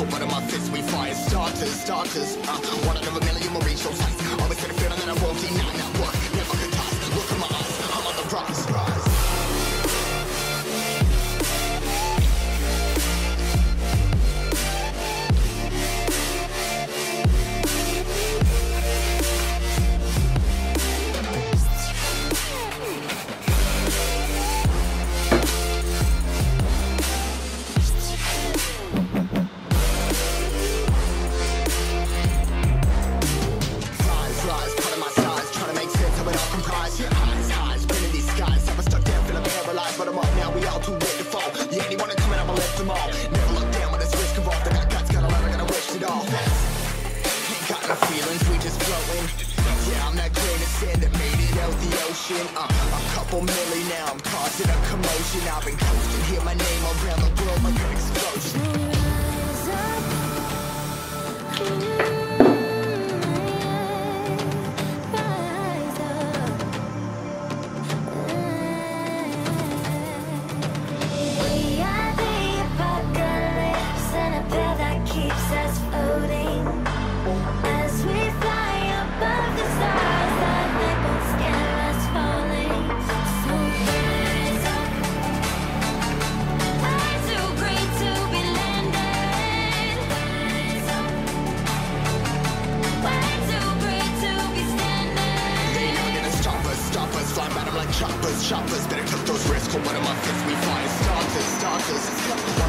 Cold blood in my fists, we fire starters, starters. Uh, one out of a million will reach those heights. Always get a feeling that I won't deny of comprise. Yeah, highs, highs, been in these skies. Never stuck down, feeling paralyzed, but I'm up now. We all too late to fall. Yeah, anyone coming, I'ma lift them all. Never look down when there's risk involved. I got guts, got a lot, I gotta wish it all. Ain't got no feelings, we just floating. Yeah, I'm that grain of sand that made it out the ocean. Uh, a couple milli now, I'm causing a commotion. I've been coasting, hear my name around the world like an explosion. We choppers, choppers. Better took those risks, cold blood in my fists, we fire starters, starters.